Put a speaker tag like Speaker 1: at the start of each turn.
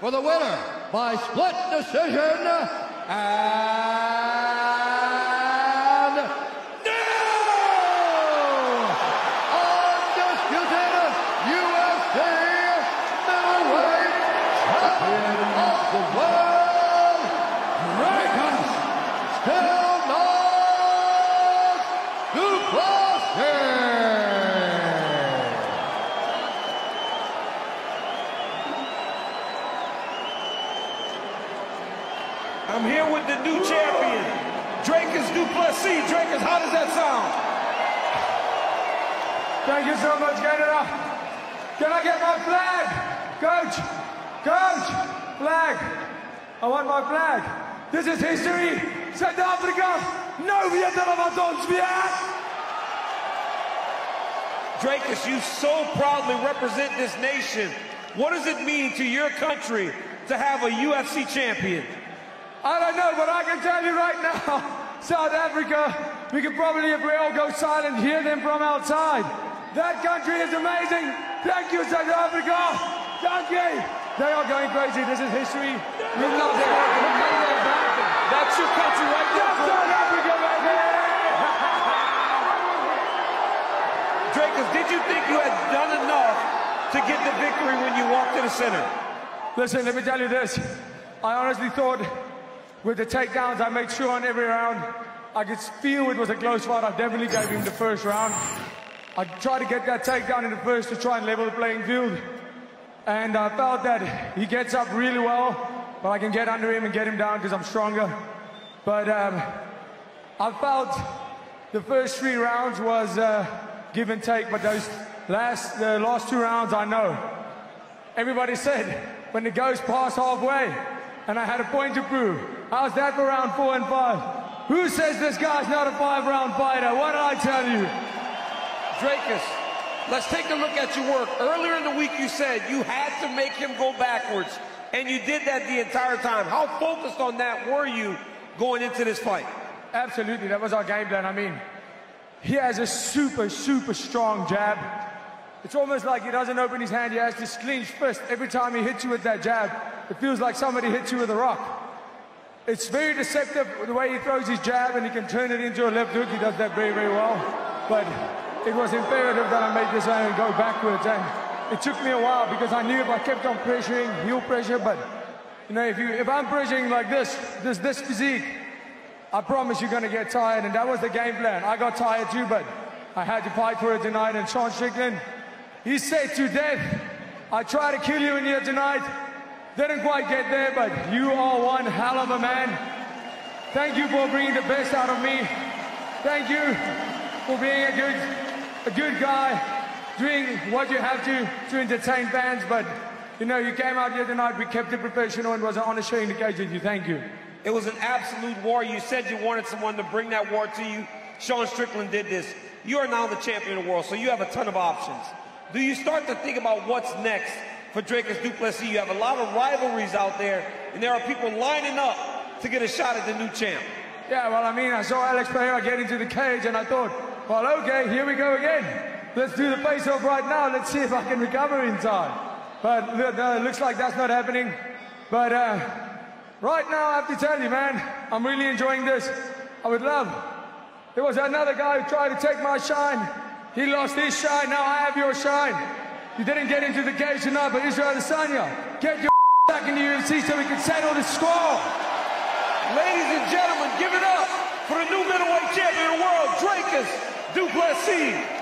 Speaker 1: for the winner by split decision, and new undisputed UFC middleweight champion of the world, Dricus Still Not Du Plessis.
Speaker 2: I'm here with the new champion, Dricus Duplessis. Dricus, how does that sound?
Speaker 3: Thank you so much, Canada. Can I get my flag? Coach, coach, flag. I want my flag. This is history. South Africa, no weet hulle wat ons weet.
Speaker 2: Dricus, you so proudly represent this nation. What does it mean to your country to have a UFC champion?
Speaker 3: I don't know, but I can tell you right now, South Africa, we could probably, if we all go silent, hear them from outside. That country is amazing. Thank you, South Africa. Thank you. They are going crazy. This is history. We love it.
Speaker 2: That's your country right there.
Speaker 3: That's South Africa, baby.
Speaker 2: Dricus, did you think you had done enough to get the victory when you walked to the center?
Speaker 3: Listen, let me tell you this. I honestly thought with the takedowns I made sure on every round, I could feel it was a close fight. I definitely gave him the first round. I tried to get that takedown in the first to try and level the playing field. And I felt that he gets up really well, but I can get under him and get him down because I'm stronger. But um, I felt the first three rounds was uh, give and take, but those last, the last two rounds, I know. Everybody said when it goes past halfway, and I had a point to prove. How's that for round four and five? Who says this guy's not a five-round fighter? What did I tell you?
Speaker 2: Dricus, let's take a look at your work. Earlier in the week, you said you had to make him go backwards, and you did that the entire time. How focused on that were you going into this fight?
Speaker 3: Absolutely, that was our game plan. I mean, he has a super, super strong jab. It's almost like he doesn't open his hand, he has this clenched fist. Every time he hits you with that jab, it feels like somebody hits you with a rock. It's very deceptive the way he throws his jab and he can turn it into a left hook. He does that very, very well. But it was imperative that I make this and go backwards. And it took me a while because I knew if I kept on pressuring, he'll pressure, but you know, if you if I'm pressuring like this, this this physique, I promise you're gonna get tired, and that was the game plan. I got tired too, but I had to fight for it tonight. And Sean Strickland, he said to death, I tried to kill you in here tonight. Didn't quite get there, but you are one hell of a man. Thank you for bringing the best out of me. Thank you for being a good, a good guy, doing what you have to to entertain fans. But you know, you came out here tonight. We kept it professional and was an honor sharing the cage with you. Thank you.
Speaker 2: It was an absolute war. You said you wanted someone to bring that war to you. Sean Strickland did this. You are now the champion of the world, so you have a ton of options. Do you start to think about what's next for Dricus Duplessis? You have a lot of rivalries out there, and there are people lining up to get a shot at the new champ.
Speaker 3: Yeah, well, I mean, I saw Alex Pereira get into the cage, and I thought, well, okay, here we go again. Let's do the face-off right now. Let's see if I can recover in time. But it looks like that's not happening. But uh, right now, I have to tell you, man, I'm really enjoying this. I would love. There was another guy who tried to take my shine. He lost his shine. Now I have your shine. You didn't get into the cage tonight, but Israel Adesanya, get your back in the UFC so we can settle the score.
Speaker 2: Ladies and gentlemen, give it up for the new middleweight champion of the world, Dricus Duplessis.